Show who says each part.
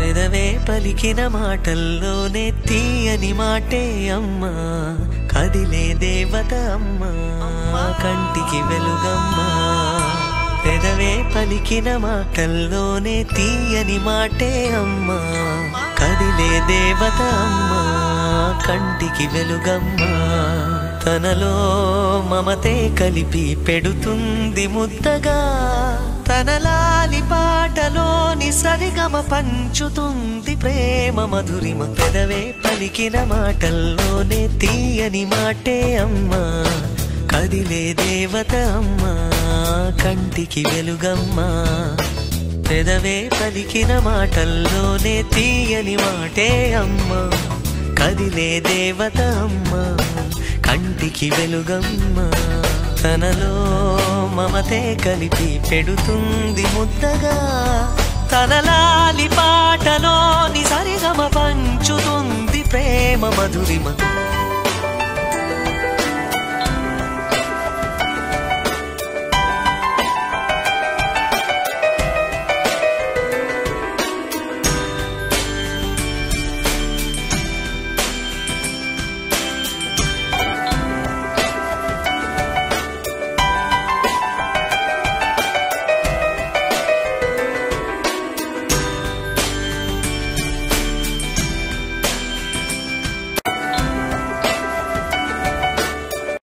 Speaker 1: పెదవే పలికిన మాటల్లోనే తీయని మాటే అమ్మా. కదిలే దేవత అమ్మా. కంటికి వెలుగమ్మా. పెదవే పలికిన మాటల్లోనే తీయని మాటే అమ్మా. కదిలే దేవత అమ్మా. కంటికి వెలుగమ్మా. తనలో మమతే కలిపి పెడుతుంది ముద్దగా. పాటలోని సరిగమ పంచుతుంది ప్రేమ మధురిమ పెదవే పలికిన మాటల్లోనే తీయని మాటే అమ్మా. కదిలే దేవత అమ్మా కంటికి వెలుగమ్మా. పెదవే పలికిన మాటల్లోనే తీయని మాటే అమ్మా. కదిలే దేవత అమ్మా కంటికి వెలుగమ్మా. తనలో మమతే కలిపి పెడుతుంది ముద్దగా. తనలాలి పాటలోని సరిగమ పంచుతుంది ప్రేమ మధురిమ